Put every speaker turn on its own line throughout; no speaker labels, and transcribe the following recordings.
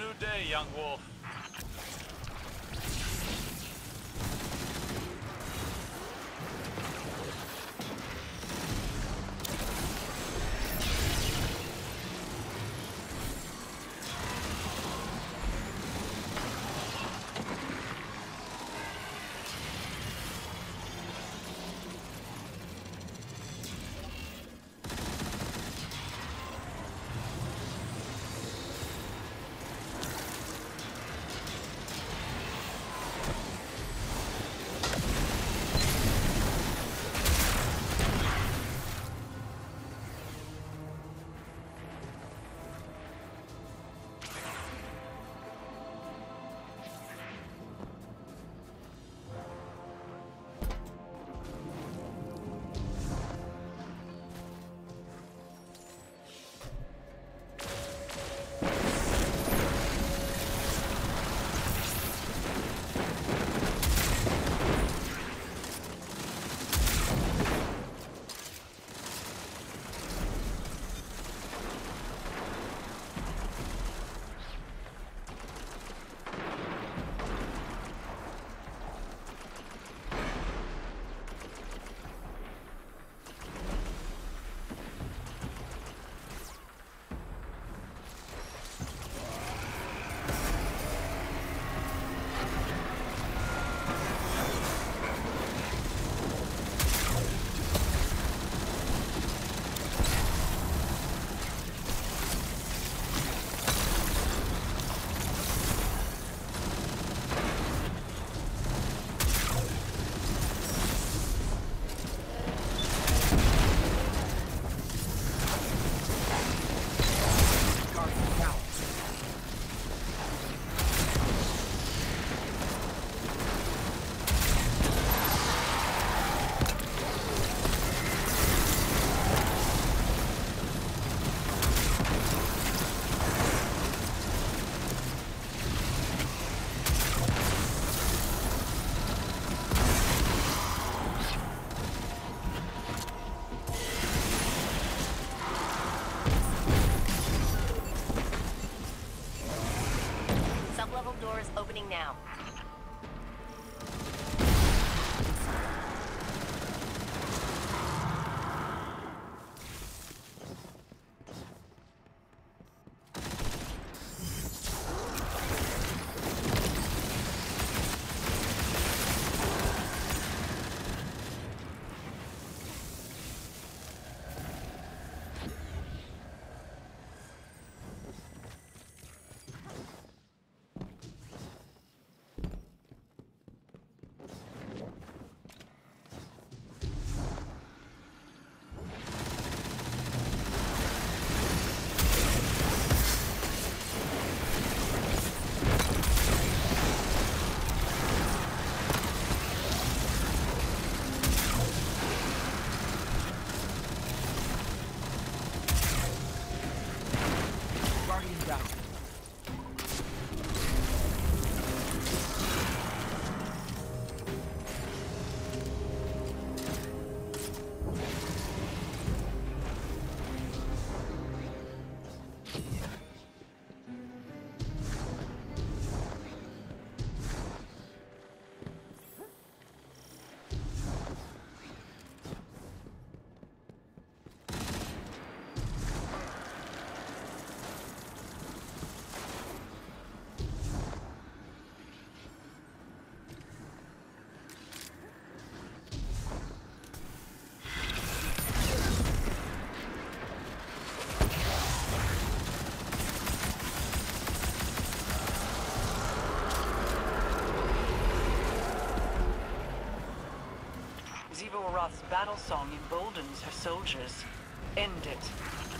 new day, young wolf.
Ziva Arath's battle song emboldens her soldiers. End it.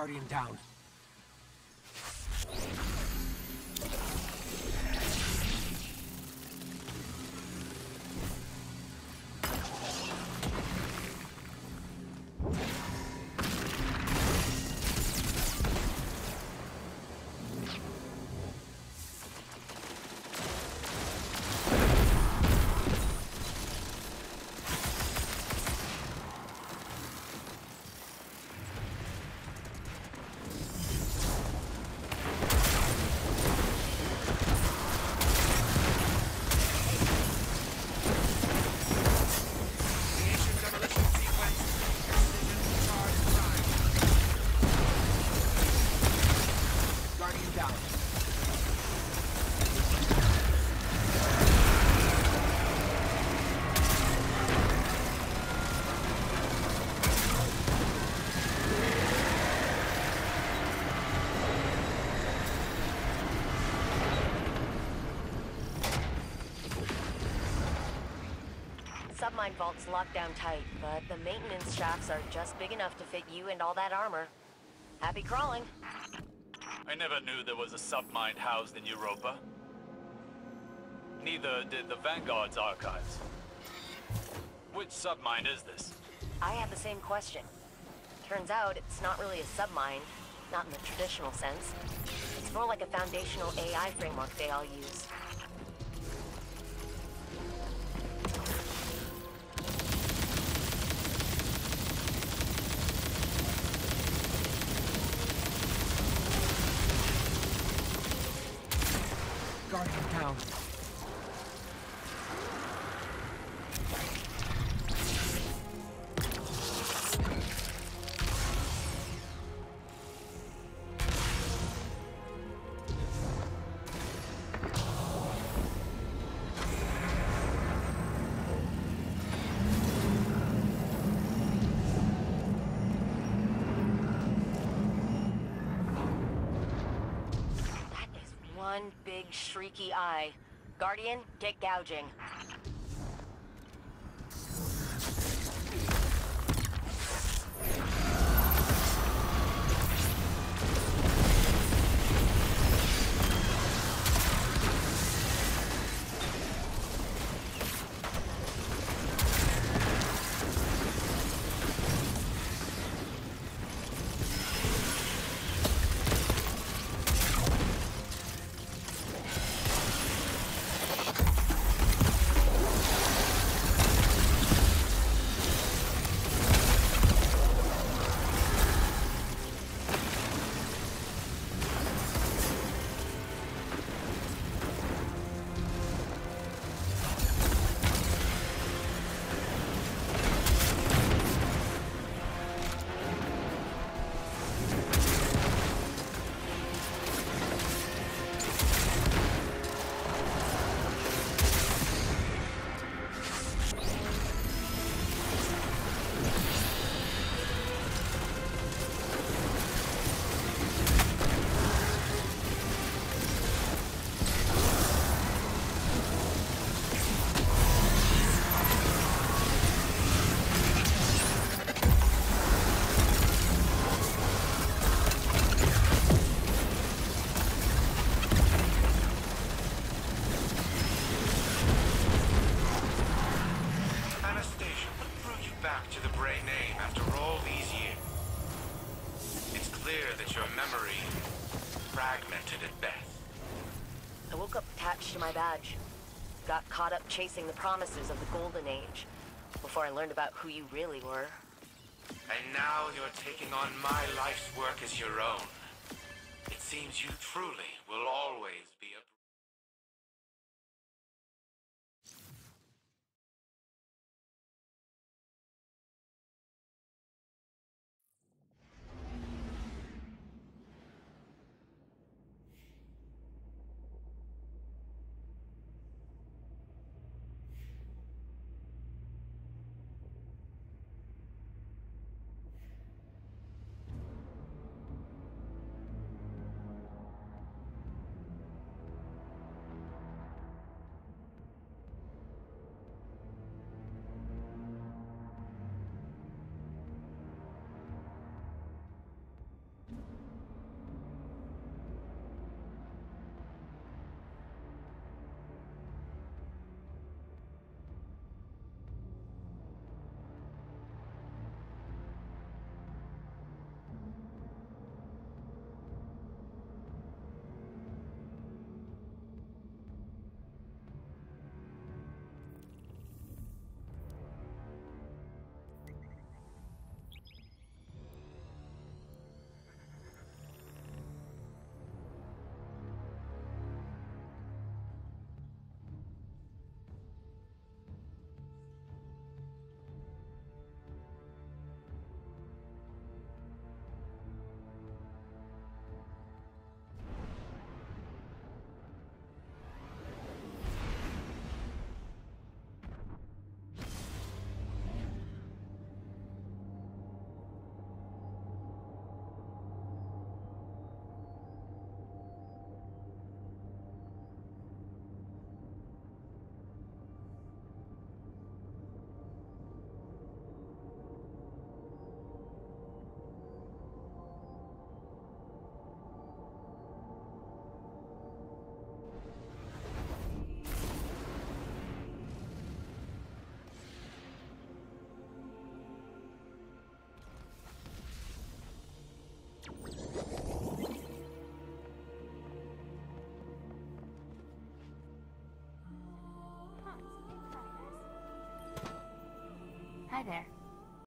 Guardian down.
Submind vault's locked down tight, but the maintenance shafts are just big enough to fit you and all that armor. Happy crawling.
I never knew there was a submind housed in Europa. Neither did the Vanguard's archives. Which submind is this?
I had the same question. Turns out it's not really a submind, not in the traditional sense. It's more like a foundational AI framework they all use.
Guardian down.
That one big shrieky eye. Guardian, get gouging.
Fragmented at best.
I woke up attached to my badge. Got caught up chasing the promises of the Golden Age before I learned about who you really were.
And now you're taking on my life's work as your own. It seems you truly will always